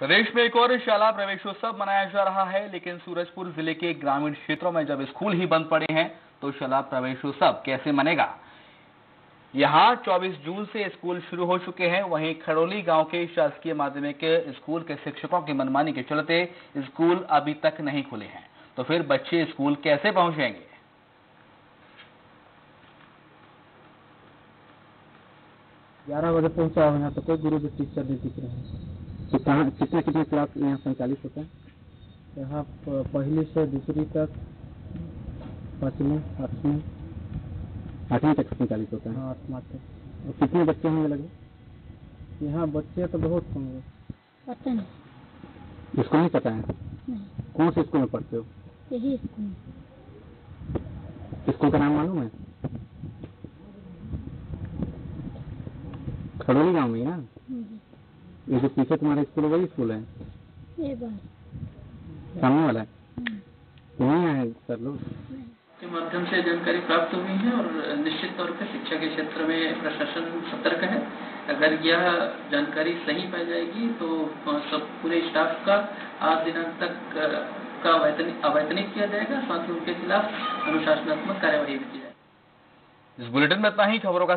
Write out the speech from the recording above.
प्रदेश में एक और शाला प्रवेशोत्सव मनाया जा रहा है, लेकिन सूरजपुर ज़िले के ग्रामीण क्षेत्रों में जब स्कूल ही बंद पड़े हैं तो शाला प्रवेशोत्सव कैसे मनेगा यहाँ 24 जून से स्कूल शुरू हो चुके हैं, वहीं खड़ोली गाँव के शासकीय माध्यमिक स्कूल के शिक्षकों की मनमानी के चलते स्कूल अभी तक नहीं खुले हैं। तो फिर बच्चे स्कूल कैसे पहुँचेंगे? ग्यारह बजे पहुँचा यहाँ तो कोई गुरु टीचर नहीं दिख रहे हैं। तो कहाँ कितने कितने क्लास यहाँ संचालित होता है? यहाँ पहली से दूसरी तक पाँचवीं आठवीं। आठवीं तक संचालित होता है? हाँ आठवां तक। और कितने बच्चे होंगे लगभग? यहाँ बच्चे तो बहुत होंगे। पता नहीं। इसको नहीं पता है? नहीं। कौन से स्कूल में पढ़ते हो? यही स्कूल। स्कूल का नाम मालूम है? खड़ोली गाँव में ही ना? हम्म, ये जो पीछे तुम्हारा स्कूल है वही स्कूल है? सामने वाला है? हम्म, वहीं आए सर लोग के माध्यम से जानकारी प्राप्त हुई है और निश्चित तौर पर शिक्षा के क्षेत्र में प्रशासन सतर्क है। अगर यह जानकारी सही पाई जाएगी तो सब पूरे स्टाफ का आज दिनांक तक का अवैतनिक अवैतनिक किया जाएगा। साथ ही उनके खिलाफ अनुशासनात्मक कार्यवाही भी की जाएगी। इस बुलेटिन में इतना ही खबरों का